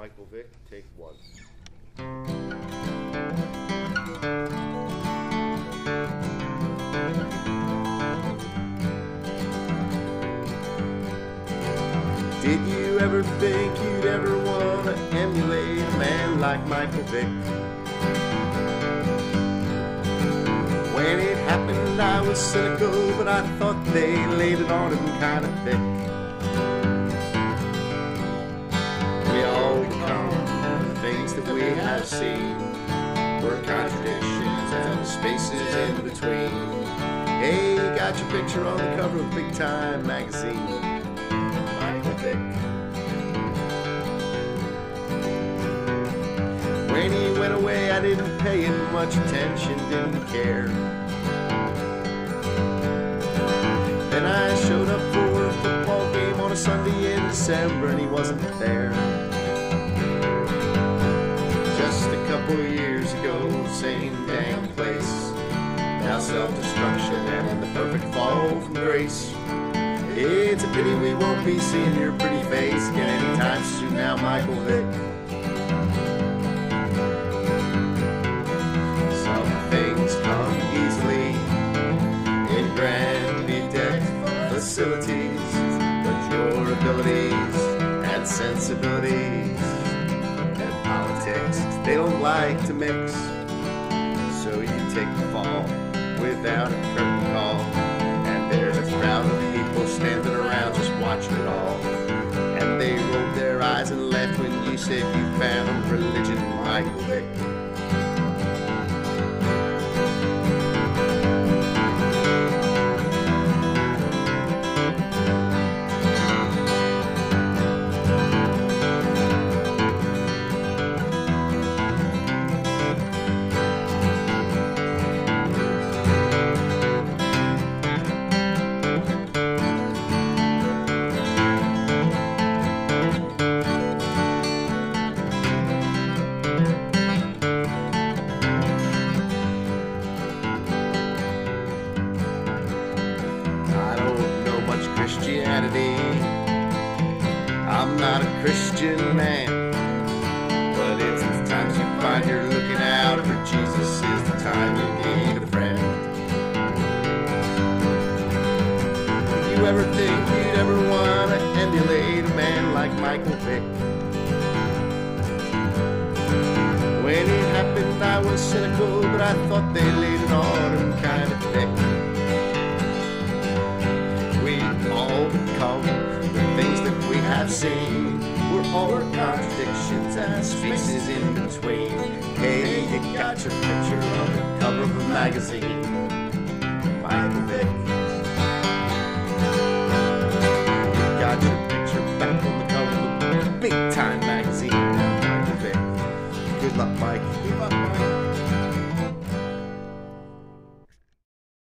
Michael Vick, take one. Did you ever think you'd ever want to emulate a man like Michael Vick? When it happened, I was cynical, but I thought they laid it on him kind of thick. That we have seen. We're contradictions and spaces in between. Hey, got your picture on the cover of Big Time magazine. Michael Vick. When he went away, I didn't pay him much attention, didn't care. Then I showed up for a football game on a Sunday in December, and he wasn't there. Couple years ago, same damn place. Now self-destruction and the perfect fall from grace. It's a pity we won't be seeing your pretty face again anytime soon now, Michael Vick. Some things come easily in grandly decked facilities, but your abilities and sensibilities they don't like to mix. So you take the fall without a curtain call, and there's a crowd of people standing around just watching it all. And they rolled their eyes and laughed when you said you found religion, Michael Vick. Christianity. I'm not a Christian man. But it's the times you find you're looking out for Jesus is the time you need a friend. If you ever think you'd ever want to emulate a man like Michael Vick? When it happened, I was cynical, but I thought they laid it on him have seen. We're all our contradictions as spaces in between. Hey, you got your picture on the cover of a magazine. Michael Vick. You got your picture back on the cover of a big time magazine. Michael Vick. Good luck, Mike.